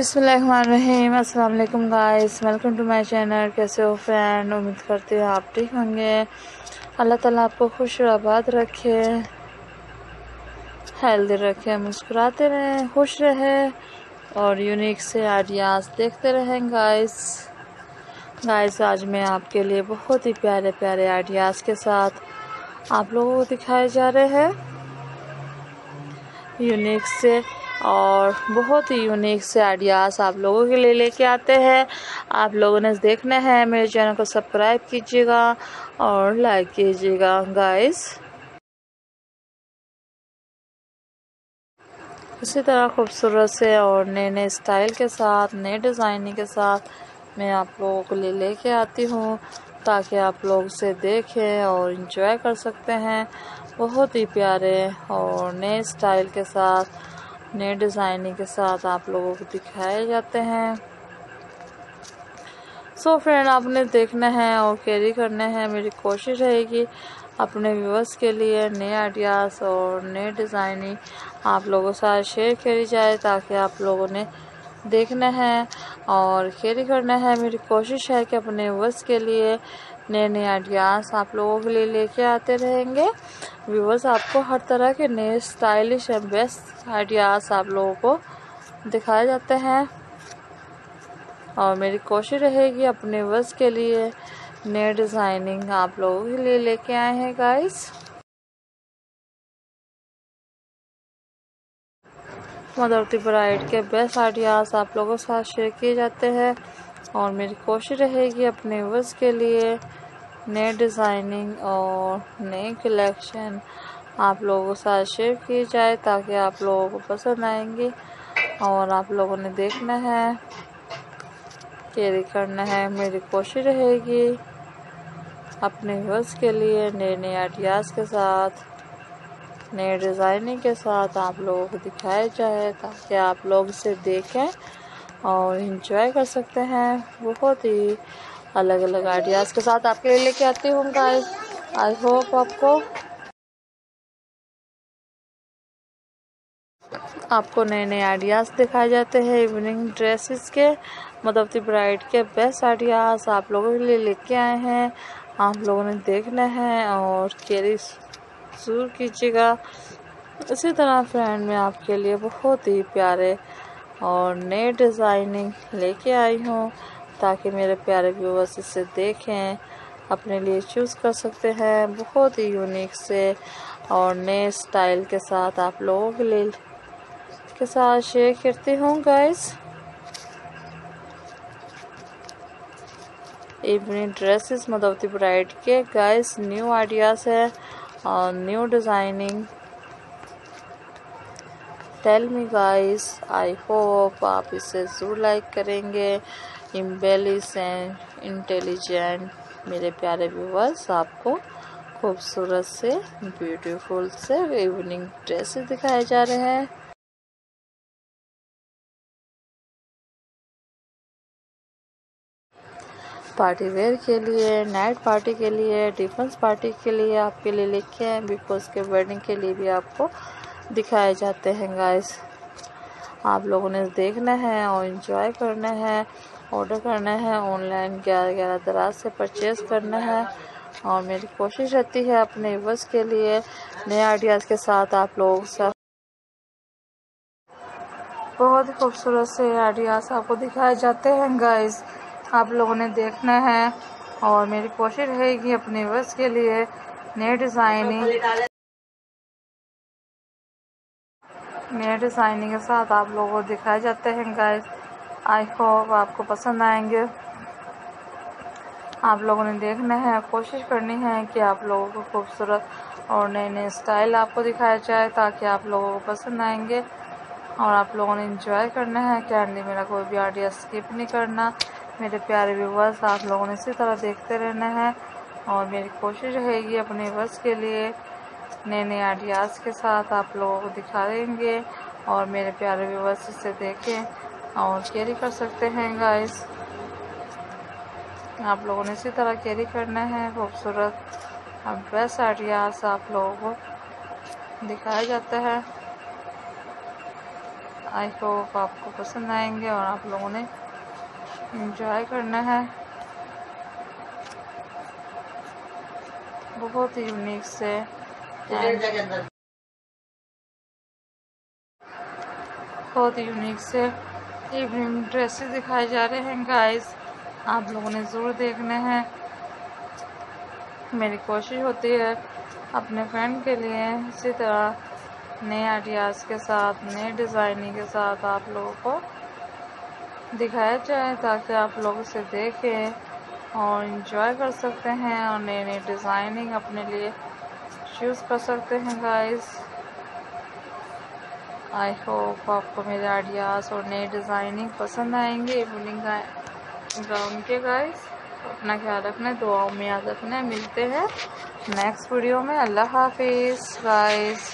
बिसमीम अल्लाम guys, welcome to my channel. कैसे हो फ्रेंड उम्मीद करती हूँ आप ठीक होंगे। अल्लाह ताला आपको खुश और आबाद रखे, हेल्दी रखे, मुस्कुराते रहें, खुश रहे और यूनिक से आइडियाज़ देखते रहें गाइस। गाइस, आज मैं आपके लिए बहुत ही प्यारे प्यारे आइडियाज़ के साथ आप लोगों को दिखाए जा रहे हैं। यूनिक से और बहुत ही यूनिक से आइडियाज़ आप लोगों के लिए लेके आते हैं। आप लोगों ने देखना है, मेरे चैनल को सब्सक्राइब कीजिएगा और लाइक कीजिएगा गाइस इसी तरह खूबसूरत से और नए नए स्टाइल के साथ, नए डिज़ाइनिंग के साथ मैं आप लोगों के लिए लेके आती हूँ ताकि आप लोग उसे देखें और इंजॉय कर सकते हैं। बहुत ही प्यारे और नए स्टाइल के साथ नए डिज़ाइनिंग के साथ आप लोगों को दिखाए जाते हैं। सो so फ्रेंड आपने देखना है और कैरी करना है। मेरी कोशिश रहेगी अपने व्यूवर्स के लिए नए आइडियाज़ और नए डिज़ाइनिंग आप लोगों के साथ शेयर करी जाए ताकि आप लोगों ने देखना है और कैरी करना है। मेरी कोशिश है कि अपने व्यूवर्स के लिए नए नए आइडियाज़ आप लोगों के लिए लेके आते रहेंगे। व्यूवर्स आपको हर तरह के नए स्टाइलिश एंड बेस्ट आइडियाज़ आप लोगों को दिखाए जाते हैं। और मेरी कोशिश रहेगी अपने व्यूवर्स के लिए नए डिज़ाइनिंग आप लोगों के लिए लेके आए हैं गाइस मदरती ब्राइड के बेस्ट आइडियाज़ आप लोगों के साथ शेयर किए जाते हैं और मेरी कोशिश रहेगी अपने व्यूवर्स के लिए नए डिज़ाइनिंग और नए कलेक्शन आप लोगों के साथ शेयर की जाए ताकि आप लोगों को पसंद आएँगे और आप लोगों ने देखना है, कैरी करना है। मेरी कोशिश रहेगी अपने व्यूअर्स के लिए नए नए आइडियाज़ के साथ नए डिज़ाइनिंग के साथ आप लोगों को दिखाया जाए ताकि आप लोग इसे देखें और इंजॉय कर सकते हैं। बहुत ही अलग अलग आइडियाज़ के साथ आपके लिए लेके आती हूँ गाइस आई होप आपको आपको नए नए आइडियाज़ दिखाए जाते हैं इवनिंग ड्रेसेस के मदवती ब्राइड के बेस्ट आइडियाज़ आप लोगों के लिए लेके आए हैं। आप लोगों ने देखना है और कैरी ज़रूर कीजिएगा। इसी तरह फ्रेंड मैं आपके लिए बहुत ही प्यारे और नए डिज़ाइनिंग लेके आई हूँ, ताकि मेरे प्यारे व्यूवर्स इसे देखें, अपने लिए चूज़ कर सकते हैं। बहुत ही यूनिक से और नए स्टाइल के साथ आप लोगों के लिए, के साथ शेयर करती हूँ गाइस इवनिंग ड्रेसेस मदवती ब्राइड के गाइस न्यू आइडियाज़ है। और new designing tell me guys I hope आप इसे ज़रूर लाइक करेंगे. इम्बेलिस एंड इंटेलिजेंट मेरे प्यारे व्यूवर्स आपको खूबसूरत से ब्यूटीफुल से इवनिंग ड्रेसेस दिखाए जा रहे हैं. पार्टी वेयर के लिए, नाइट पार्टी के लिए, डिफेंस पार्टी के लिए आपके लिए लिखे हैं, बिकॉज़ के वेडिंग के लिए भी आपको दिखाए जाते हैं गाइस आप लोगों ने देखना है और इन्जॉय करना है ऑर्डर करना है ऑनलाइन ग्यारह ग्यारह दराज से परचेज़ करना है और मेरी कोशिश रहती है अपने बस के लिए नए आइडियाज़ के साथ आप लोग सब बहुत ही खूबसूरत से आइडियाज़ आपको दिखाए जाते हैं गाइस आप लोगों ने देखना है और मेरी कोशिश रहेगी अपने बस के लिए नए डिज़ाइनिंग नए डिज़ाइनिंग के साथ आप लोगों को दिखाए जाते हैं गाइस आई होप आपको पसंद आएँगे। आप लोगों ने देखना है, कोशिश करनी है कि आप लोगों को खूबसूरत और नए नए स्टाइल आपको दिखाया जाए ताकि आप लोगों को पसंद आएँगे। और आप लोगों ने इंजॉय करना है कैंडी मेरा कोई भी आइडिया स्किप नहीं करना। मेरे प्यारे व्यूवर्स, आप लोगों ने इसी तरह देखते रहना है। और मेरी कोशिश रहेगी अपने वर्ष के लिए नए नए आइडियाज़ के साथ आप लोगों को दिखा देंगे और मेरे प्यारे व्यूवर्स इसे देखें और कैरी कर सकते हैं गाइस आप लोगों ने इसी तरह कैरी करना है। खूबसूरत और बेस्ट आइडियाज़ आप लोगों को दिखाया जाता है। आई होप आपको पसंद आएँगे और आप लोगों ने इंजॉय करना है। बहुत ही यूनिक से बहुत ही यूनिक से इवनिंग ड्रेसेस दिखाए जा रहे हैं गाइस आप लोगों ने ज़रूर देखने हैं। मेरी कोशिश होती है अपने फ्रेंड के लिए इसी तरह नए आइडियाज़ के साथ नए डिज़ाइनिंग के साथ आप लोगों को दिखाया जाए ताकि आप लोग उसे देखें और इन्जॉय कर सकते हैं और नए नए डिज़ाइनिंग अपने लिए चूज़ कर सकते हैं गाइस आई होप आपको मेरे आइडियाज़ और नए डिज़ाइनिंग पसंद आएँगे। इवनिंग गाउन के गाइस अपना ख्याल रखना, दुआओं में याद रखना। मिलते हैं नेक्स्ट वीडियो में। अल्लाह हाफिज़ गाइस